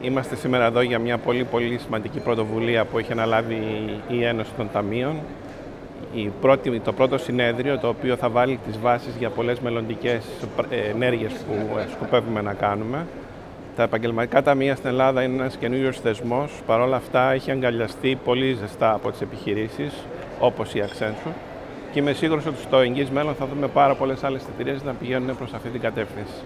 Είμαστε σήμερα εδώ για μια πολύ πολύ σημαντική πρωτοβουλία που έχει αναλάβει η Ένωση των Ταμείων. Η πρώτη, το πρώτο συνέδριο το οποίο θα βάλει τις βάσεις για πολλές μελλοντικές ε, ενέργειες που ε, σκοπεύουμε να κάνουμε. Τα επαγγελματικά ταμεία στην Ελλάδα είναι ένας καινούριος θεσμός. Παρ' όλα αυτά έχει αγκαλιαστεί πολύ ζεστά από τις επιχειρήσεις όπως η Accenture και είμαι σίγουρος ότι στο εγγύς μέλλον θα δούμε πάρα πολλές άλλες εταιρείες να πηγαίνουν προς αυτή την κατεύθυνση.